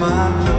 mar.